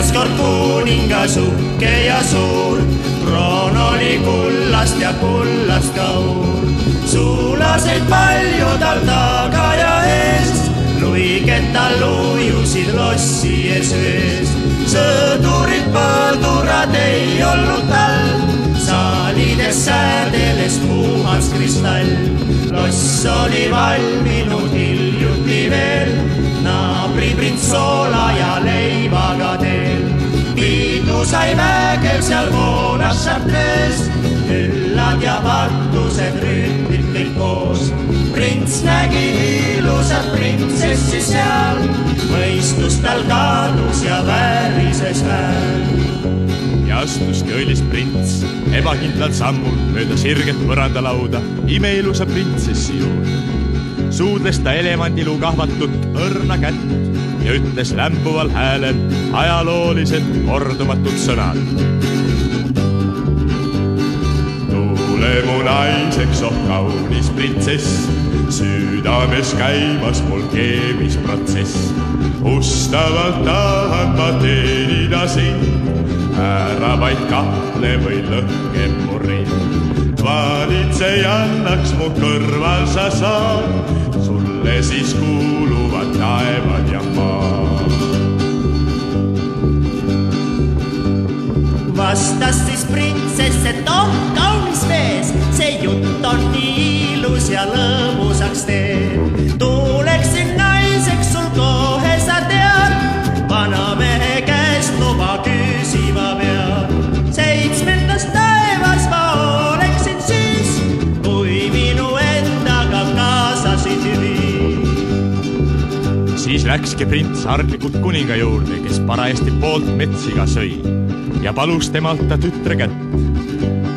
elas kord kuningas uhke ja suur, kroon oli kullast ja kullast kaur. suulaseid palju tal taga ja ees, luiged tal ujusid lossi ees vees. sõdurid põõdurad ei olnud tal, saalides säädeles puhas kristall. loss oli valminud hiljuti veel, naabriprints soola piidu sai vägev seal voolas šartrees, üllad ja patused rüütlid kõik koos. prints nägi ilusat printsessi seal, mõistus tal kadus ja väärises hääl ja astus kõõlis prints ebakindlal sammul mööda sirget põrandalauda imeilusa printsessi juurde. suudles ta elevandiluu kahvatut õrna kätt ja ütles lämbuval häälel ajaloolised kordumatud sõnad. tule mu naiseks, oh kaunis printsess, südames käimas mul keemisprotsess. ustavalt tahan ma teenida sind ära vaid kahtle või lõhke mu rind. valitsejannaks mu kõrval sa saad, sulle siis kuuluvad vastas siis printsess, et oh, kaunis mees, see jutt on nii ilus ja lõbusaks teeb. tuleksin naiseks sul kohe, sa tead, vanamehe käest luba küsima pead. seitsmendas taevas ma oleksin siis, kui minu endaga kaasasid viid. siis läkski prints arglikult kuninga juurde, kes parajasti poolt metssiga sõi ja palus temalt ta tütre kätt.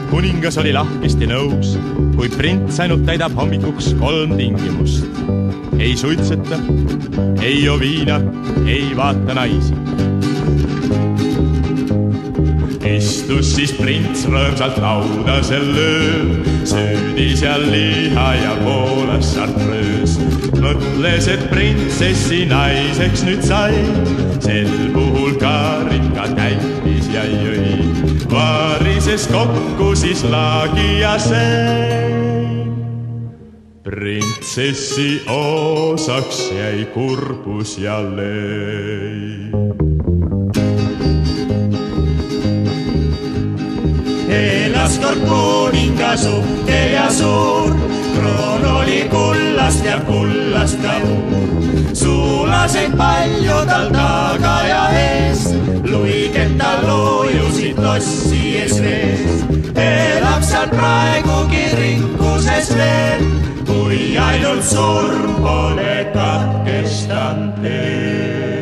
kuningas oli lahkesti nõus, kui prints ainult täidab hommikuks kolm tingimust. ei suitseta, ei joo viina, ei vaata naisi. istus siis prints rõõmsalt laudasel ööl, söödi seal liha ja voolas šartröös. mõtles, et printsessi naiseks nüüd sai, sel puhul ka rikka täitis ja jõi. vaarises kokku siis laagi ja sein. printsessi osaks jäi kurbus ja leib. elas kord kuningas uhke ja suur, kroon oli kullast ja kullast kaur. suulaseid palju tal taga ja ees, luiged tal loojusid lossi ees vees. elab seal praegugi rikkuses veel, kui ainult surm pole katkestanud teed.